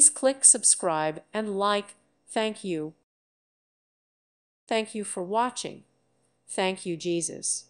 Please click subscribe and like. Thank you. Thank you for watching. Thank you, Jesus.